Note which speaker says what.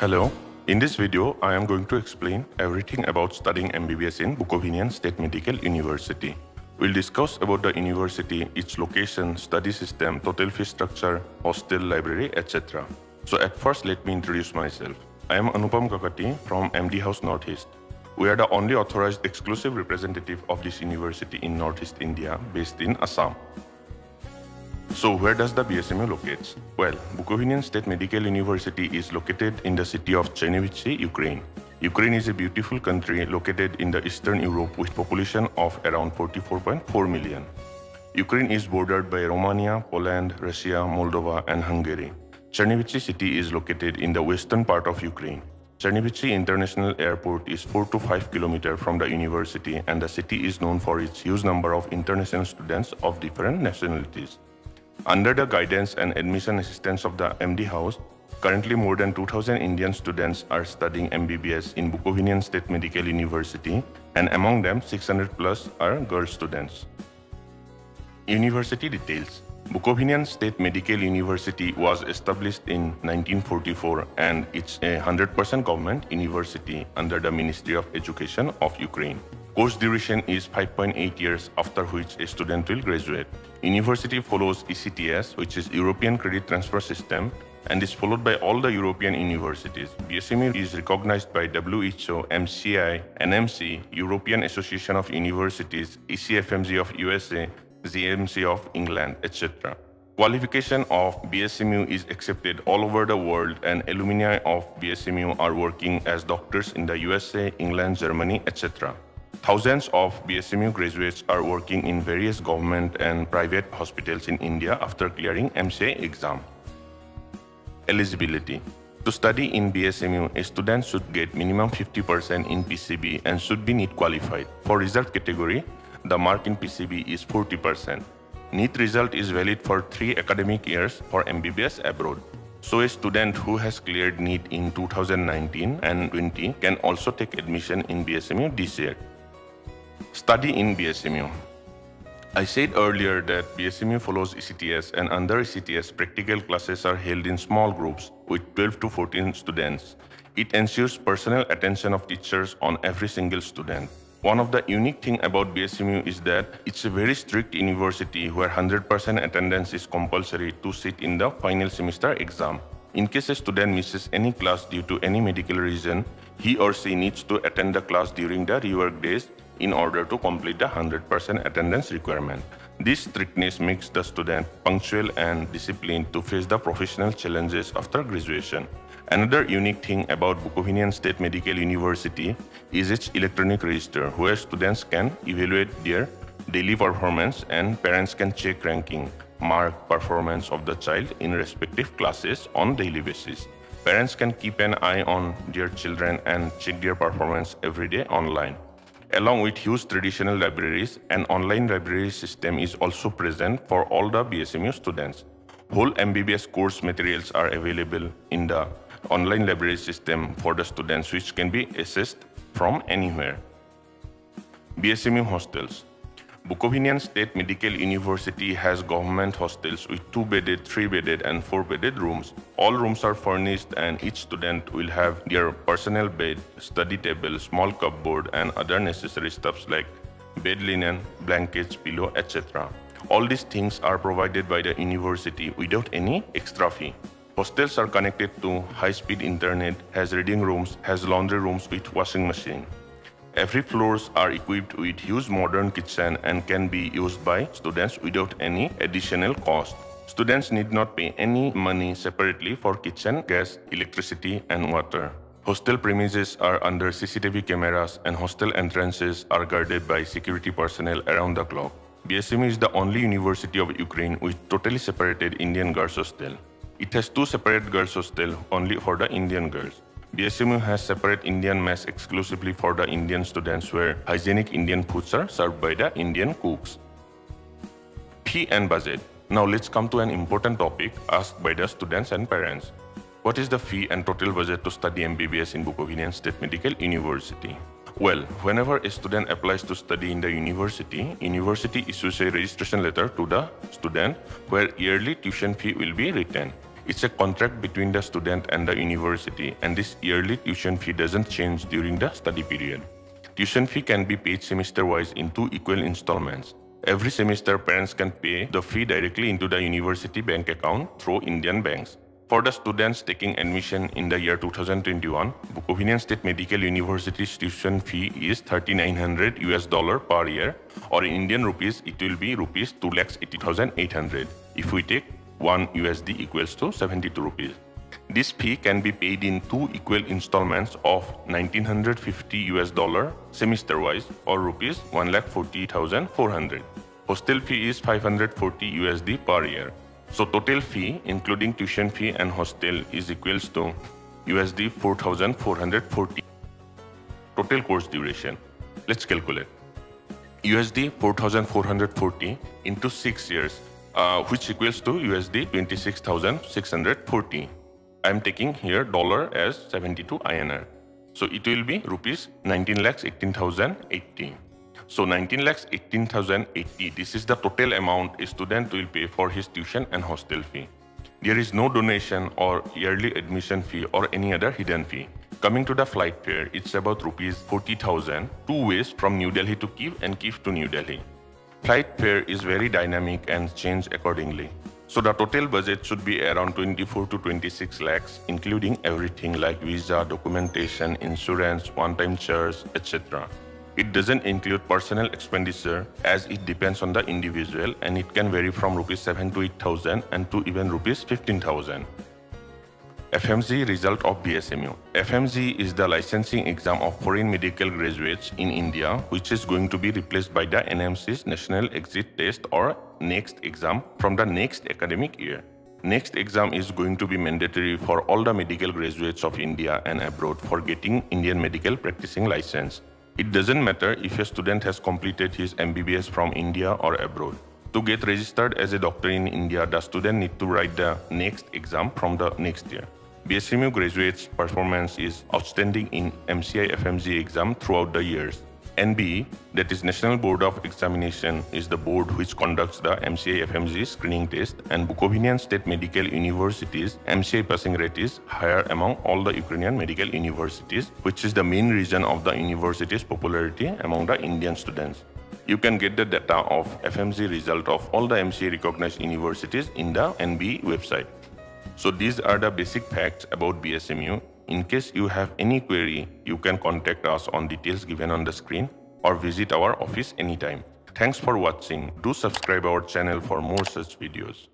Speaker 1: Hello. In this video, I am going to explain everything about studying MBBS in Bukovinian State Medical University. We'll discuss about the university, its location, study system, total fee structure, hostel, library, etc. So at first, let me introduce myself. I am Anupam Kakati from MD House Northeast. We are the only authorized exclusive representative of this university in Northeast India based in Assam. So where does the BSMU locate? Well, Bukovinian State Medical University is located in the city of Chernivtsi, Ukraine. Ukraine is a beautiful country located in the Eastern Europe with population of around 44.4 million. Ukraine is bordered by Romania, Poland, Russia, Moldova, and Hungary. Chernivtsi city is located in the western part of Ukraine. Chernivtsi International Airport is 4 to 5 kilometers from the university and the city is known for its huge number of international students of different nationalities. Under the guidance and admission assistance of the MD House, currently more than 2,000 Indian students are studying MBBS in Bukovinian State Medical University, and among them, 600 plus are girl students. University details. Bukovinian State Medical University was established in 1944 and it's a 100% government university under the Ministry of Education of Ukraine. Course duration is 5.8 years after which a student will graduate. University follows ECTS which is European Credit Transfer System and is followed by all the European universities. BSMU is recognized by WHO, MCI, NMC, European Association of Universities, ECFMG of USA, GMC of England, etc. Qualification of BSMU is accepted all over the world and alumni of BSMU are working as doctors in the USA, England, Germany, etc. Thousands of BSMU graduates are working in various government and private hospitals in India after clearing MCI exam. Eligibility To study in BSMU, a student should get minimum 50% in PCB and should be NEET qualified. For result category, the mark in PCB is 40%. NEET result is valid for three academic years for MBBS abroad. So a student who has cleared NEET in 2019 and 20 can also take admission in BSMU this year. Study in BSMU. I said earlier that BSMU follows ECTS and under ECTS, practical classes are held in small groups with 12 to 14 students. It ensures personal attention of teachers on every single student. One of the unique thing about BSMU is that it's a very strict university where 100% attendance is compulsory to sit in the final semester exam. In case a student misses any class due to any medical reason, he or she needs to attend the class during the rework days in order to complete the 100% attendance requirement. This strictness makes the student punctual and disciplined to face the professional challenges after graduation. Another unique thing about Bukovinian State Medical University is its electronic register, where students can evaluate their daily performance and parents can check ranking, mark performance of the child in respective classes on daily basis. Parents can keep an eye on their children and check their performance every day online. Along with huge traditional libraries, an online library system is also present for all the BSMU students. Whole MBBS course materials are available in the online library system for the students which can be accessed from anywhere. BSMU hostels. Bukovinian State Medical University has government hostels with two bedded, three bedded, and four bedded rooms. All rooms are furnished, and each student will have their personal bed, study table, small cupboard, and other necessary stuffs like bed linen, blankets, pillow, etc. All these things are provided by the university without any extra fee. Hostels are connected to high-speed internet, has reading rooms, has laundry rooms with washing machine. Every floors are equipped with huge modern kitchen and can be used by students without any additional cost. Students need not pay any money separately for kitchen, gas, electricity, and water. Hostel premises are under CCTV cameras and hostel entrances are guarded by security personnel around the clock. BSMU is the only university of Ukraine with totally separated Indian girls hostel. It has two separate girls hostel only for the Indian girls. BSMU has separate Indian mess exclusively for the Indian students where hygienic Indian foods are served by the Indian cooks. Fee and budget. Now let's come to an important topic asked by the students and parents. What is the fee and total budget to study MBBS in Bukovinian State Medical University? Well, whenever a student applies to study in the university, university issues a registration letter to the student where yearly tuition fee will be written. It's a contract between the student and the university, and this yearly tuition fee doesn't change during the study period. Tuition fee can be paid semester-wise in two equal installments. Every semester, parents can pay the fee directly into the university bank account through Indian banks. For the students taking admission in the year 2021, Bukovinian State Medical University's tuition fee is 3900 US dollar per year or in Indian rupees it will be rupees 2,80,800 if we take 1 USD equals to 72 rupees. This fee can be paid in two equal installments of 1950 US dollar semester wise or rupees 1,40,400. Hostel fee is 540 USD per year. So total fee including tuition fee and hostel is equals to USD 4,440. Total course duration. Let's calculate. USD 4,440 into 6 years uh, which equals to USD 26,640. I'm taking here dollar as 72 INR. So it will be rupees 19 lakhs 18,080. So 19 lakhs 18,080. This is the total amount a student will pay for his tuition and hostel fee. There is no donation or yearly admission fee or any other hidden fee. Coming to the flight fare, it's about rupees 40,000, two ways from New Delhi to Kiev and Kiev to New Delhi. Flight fare is very dynamic and change accordingly. So the total budget should be around 24 to 26 lakhs, including everything like visa, documentation, insurance, one-time charge, etc. It doesn't include personal expenditure as it depends on the individual and it can vary from rupees 7 to 8000 and to even rupees 15000. FMG result of BSMU. FMG is the licensing exam of foreign medical graduates in India, which is going to be replaced by the NMC's National Exit Test or NEXT exam from the next academic year. Next exam is going to be mandatory for all the medical graduates of India and abroad for getting Indian medical practicing license. It doesn't matter if a student has completed his MBBS from India or abroad. To get registered as a doctor in India, the student need to write the next exam from the next year. BSMU graduates' performance is outstanding in MCI FMG exam throughout the years. NBE, that is National Board of Examination, is the board which conducts the MCI FMG screening test, and Bukovinian State Medical University's MCI passing rate is higher among all the Ukrainian medical universities, which is the main reason of the university's popularity among the Indian students. You can get the data of FMG result of all the MCI recognized universities in the NBE website. So these are the basic facts about BSMU. In case you have any query, you can contact us on details given on the screen or visit our office anytime. Thanks for watching. Do subscribe our channel for more such videos.